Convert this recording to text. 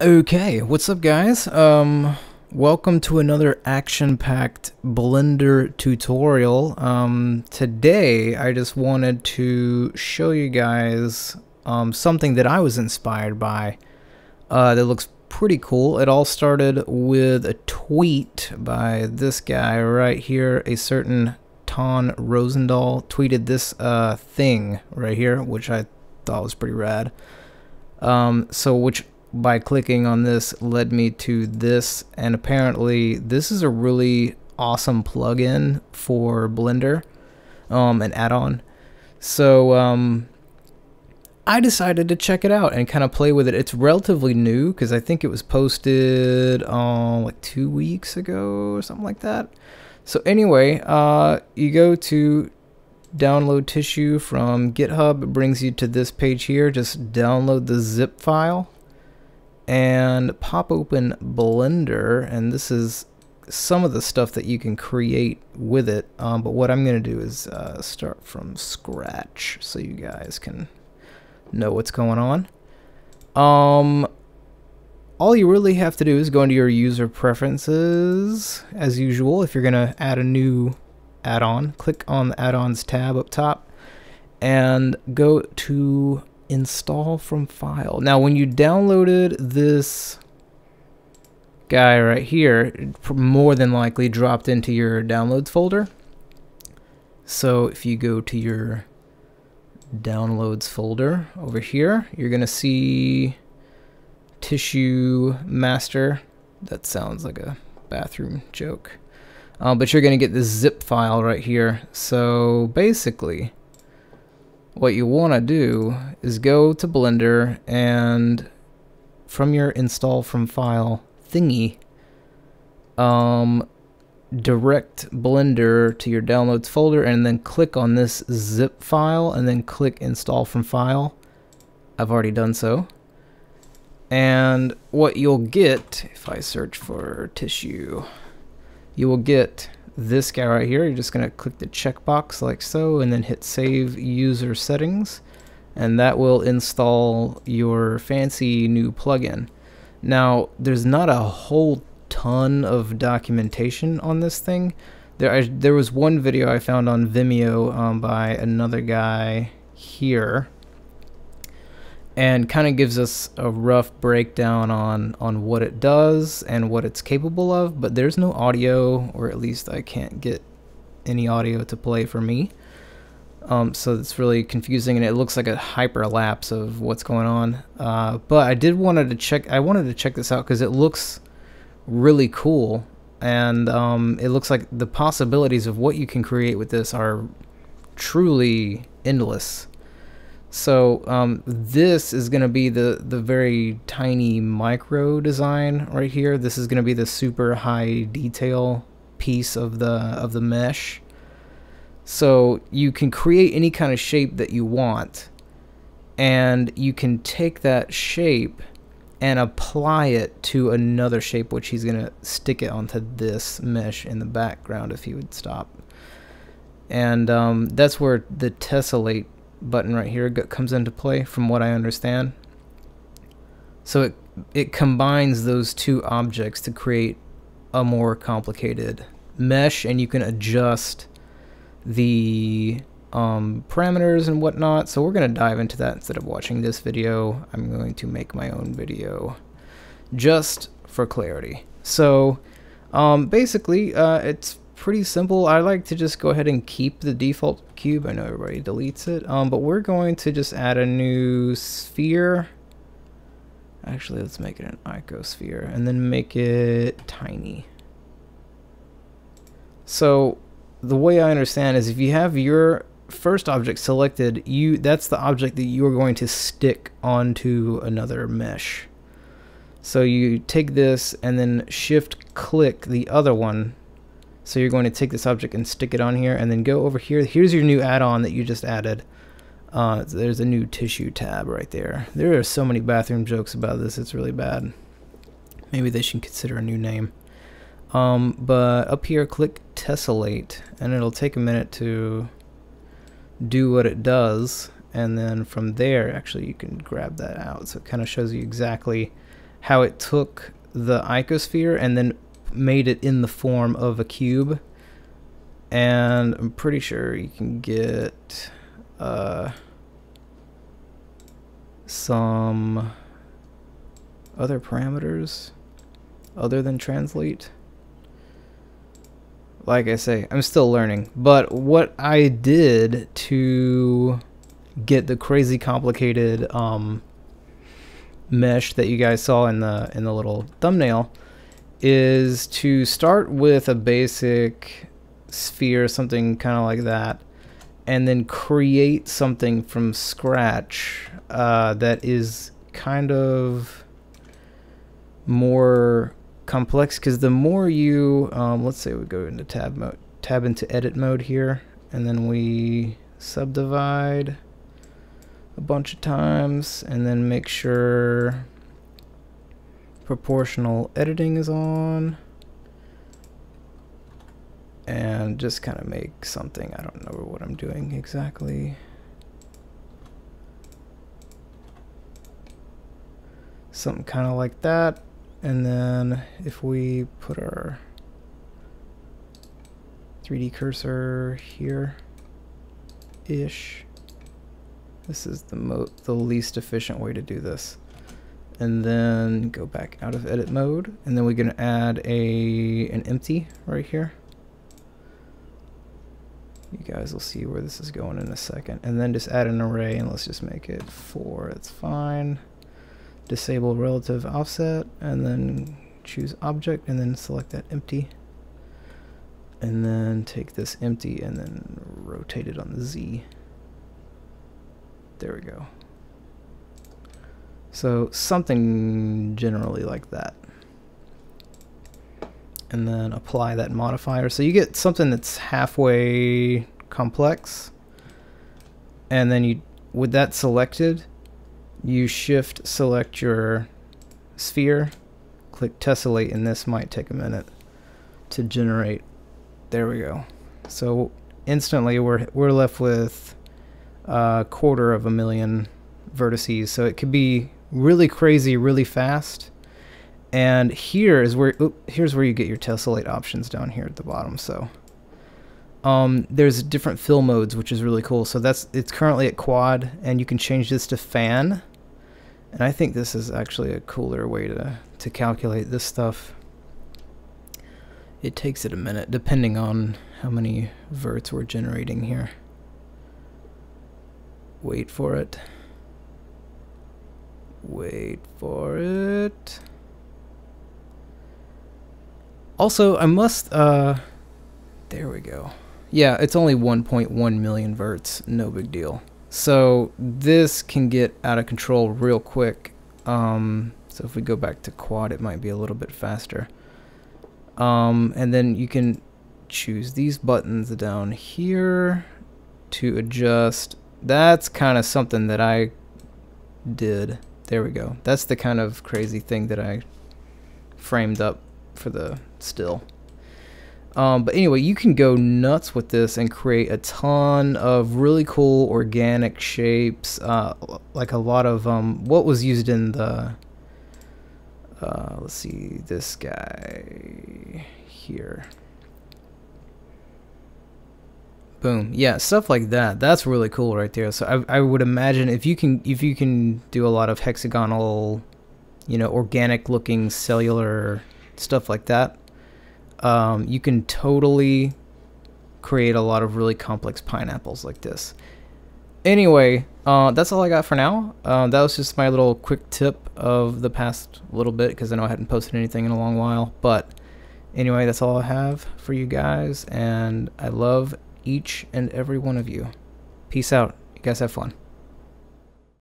Okay, what's up guys? Um, welcome to another action-packed Blender tutorial. Um, today I just wanted to show you guys um, something that I was inspired by uh, that looks pretty cool. It all started with a tweet by this guy right here, a certain Ton Roosendaal tweeted this uh, thing right here, which I thought was pretty rad. Um, so which by clicking on this led me to this and apparently this is a really awesome plugin for Blender um, an add-on. So um, I decided to check it out and kind of play with it. It's relatively new because I think it was posted um, like two weeks ago or something like that. So anyway uh, you go to download tissue from github. It brings you to this page here. Just download the zip file and pop open Blender and this is some of the stuff that you can create with it. Um, but what I'm gonna do is uh, start from scratch so you guys can know what's going on. Um, all you really have to do is go into your user preferences as usual. If you're gonna add a new add-on click on the add-ons tab up top and go to install from file. Now, when you downloaded this guy right here, more than likely dropped into your downloads folder. So if you go to your downloads folder over here, you're going to see tissue master. That sounds like a bathroom joke. Uh, but you're going to get this zip file right here. So basically, what you want to do is go to Blender and from your install from file thingy, um, direct Blender to your downloads folder and then click on this zip file and then click install from file. I've already done so. And what you'll get, if I search for tissue, you will get this guy right here, you're just going to click the checkbox like so and then hit save user settings and that will install your fancy new plugin. Now there's not a whole ton of documentation on this thing. There, I, there was one video I found on Vimeo um, by another guy here and kind of gives us a rough breakdown on on what it does and what it's capable of but there's no audio or at least I can't get any audio to play for me. Um, so it's really confusing and it looks like a hyperlapse of what's going on. Uh, but I did wanted to check I wanted to check this out because it looks really cool. And um, it looks like the possibilities of what you can create with this are truly endless so um, this is going to be the, the very tiny micro design right here. This is going to be the super high detail piece of the of the mesh. So you can create any kind of shape that you want and you can take that shape and apply it to another shape which he's going to stick it onto this mesh in the background if he would stop. And um, that's where the tessellate button right here comes into play from what I understand. So it, it combines those two objects to create a more complicated mesh and you can adjust the um, parameters and whatnot. So we're going to dive into that instead of watching this video. I'm going to make my own video just for clarity. So um, basically, uh, it's pretty simple. I like to just go ahead and keep the default cube. I know everybody deletes it. Um, but we're going to just add a new sphere. Actually, let's make it an icosphere and then make it tiny. So the way I understand is if you have your first object selected, you that's the object that you are going to stick onto another mesh. So you take this and then shift click the other one so you're going to take this object and stick it on here and then go over here. Here's your new add-on that you just added. Uh, there's a new tissue tab right there. There are so many bathroom jokes about this, it's really bad. Maybe they should consider a new name. Um, but up here, click tessellate, and it'll take a minute to do what it does. And then from there, actually, you can grab that out. So it kind of shows you exactly how it took the icosphere and then made it in the form of a cube. And I'm pretty sure you can get uh, some other parameters other than translate. Like I say, I'm still learning. But what I did to get the crazy complicated um, mesh that you guys saw in the in the little thumbnail is to start with a basic sphere, something kind of like that, and then create something from scratch uh, that is kind of more complex because the more you um, let's say we go into tab mode tab into edit mode here and then we subdivide a bunch of times and then make sure proportional editing is on. And just kind of make something I don't know what I'm doing exactly. Something kind of like that. And then if we put our 3D cursor here ish this is the mo the least efficient way to do this and then go back out of edit mode and then we're going to add a an empty right here. You guys will see where this is going in a second. And then just add an array and let's just make it four. It's fine. Disable relative offset and then choose object and then select that empty. And then take this empty and then rotate it on the Z. There we go so something generally like that and then apply that modifier so you get something that's halfway complex and then you with that selected you shift select your sphere, click tessellate, and this might take a minute to generate. There we go. So instantly we're, we're left with a quarter of a million vertices. So it could be really crazy, really fast. And here is where, here's where you get your tessellate options down here at the bottom. So um, there's different fill modes, which is really cool. So that's it's currently at quad, and you can change this to fan. And I think this is actually a cooler way to, to calculate this stuff. It takes it a minute, depending on how many verts we're generating here. Wait for it. Wait for it. Also, I must, uh, there we go. Yeah, it's only 1.1 million verts, no big deal. So this can get out of control real quick. Um, so if we go back to quad, it might be a little bit faster. Um, and then you can choose these buttons down here to adjust. That's kind of something that I did. There we go. That's the kind of crazy thing that I framed up for the still. Um, but anyway, you can go nuts with this and create a ton of really cool organic shapes, uh, like a lot of um, what was used in the, uh, let's see, this guy here. Boom. Yeah, stuff like that. That's really cool right there. So I, I would imagine if you can if you can do a lot of hexagonal, you know, organic looking cellular stuff like that, um, you can totally create a lot of really complex pineapples like this. Anyway, uh, that's all I got for now. Uh, that was just my little quick tip of the past little bit because I know I hadn't posted anything in a long while. But anyway, that's all I have for you guys, and I love each and every one of you. Peace out. You guys have fun.